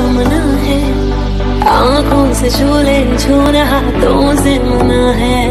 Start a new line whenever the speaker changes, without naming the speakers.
मना है। आँखों से झूले छूना हाथों से मना है।